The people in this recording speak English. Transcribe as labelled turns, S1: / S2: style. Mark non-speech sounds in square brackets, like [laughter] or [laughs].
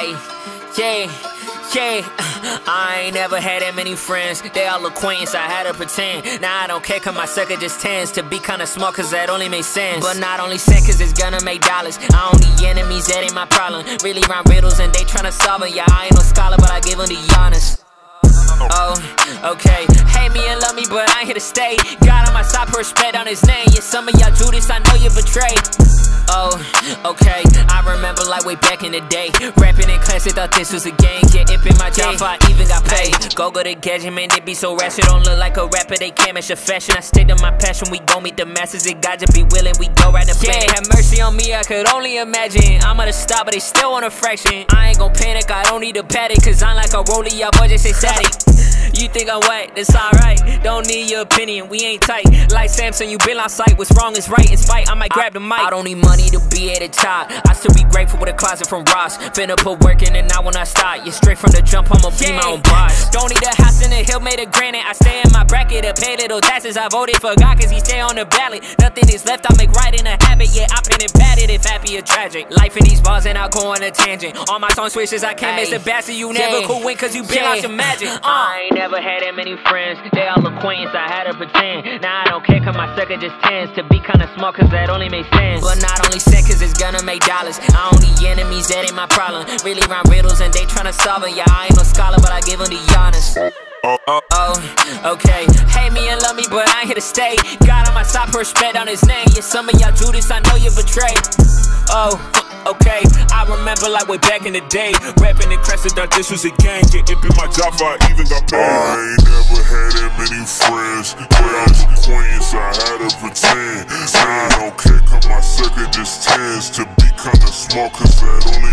S1: Hey, yeah, yeah. Uh, I ain't never had that many friends. They all acquaintance, I had to pretend. Now I don't care, cause my sucker just tends to be kinda smart, cause that only makes sense. But not only sense, cause it's gonna make dollars. I need enemies, that ain't my problem. Really riddles and they tryna solve them. Yeah, I ain't no scholar, but I give them the honest. Oh, okay. Hate me and love me, but I ain't here to stay. God on my side, put respect on his name. Yeah, some of y'all Judas, I know you betrayed. Oh, okay. I remember like way back in the day. Rapping in class, they thought this was a game. Yeah, it been my job, before I even got paid. Go go to gadget, man, they be so rash. It don't look like a rapper, they can't match a fashion. I stick to my passion, we gon' meet the masses. It got to be willing, we go right and play. Yeah, have mercy on me, I could only imagine. I'm gonna stop, but they still want a fraction. I ain't gon' panic, I don't need a paddock, cause I'm like a rollie, y'all boy just say static. You think I'm whack, that's alright. Don't need your opinion, we ain't tight. Like Samson, you been on sight. What's wrong is right. In spite, I might grab the mic. I don't need money to be at the top. I still be grateful with a closet from Ross. Finna put work in and not when I start. Yeah, straight from the jump, I'ma be my own boss. Don't need a house in the hill made of granite. I stay in my bracket to pay little taxes. I voted for God cause he stay on the ballot. Nothing is left, I make right in a habit. Yeah, I been batted if happy or tragic. Life in these bars and I go on a tangent. All my song switches, I can't miss a bastard. You never could win cause you been on some magic. [laughs] Uh. I ain't never had that many friends. They all acquaintance, I had to pretend. Now I don't care cause my sucker just tends to be kinda smart cause that only makes sense. But not only sense cause it's gonna make dollars. I don't need enemies, that ain't my problem. Really rhyme riddles and they tryna solve them. Yeah, I ain't no scholar, but I give them the honest. Oh, okay. Hate me and love me, but I ain't here to stay. God on my side, put respect on his name. Yeah, some of y'all Judas, I know you betrayed. Oh, okay. I remember like way back in the day. Rapping and crashing, thought this was a gang. Yeah, it been my job, I even got paid.
S2: I ain't never had that many friends. Was acquaintance, I had to pretend. Don't care, cause my sucker just tends to be kinda small, cause that only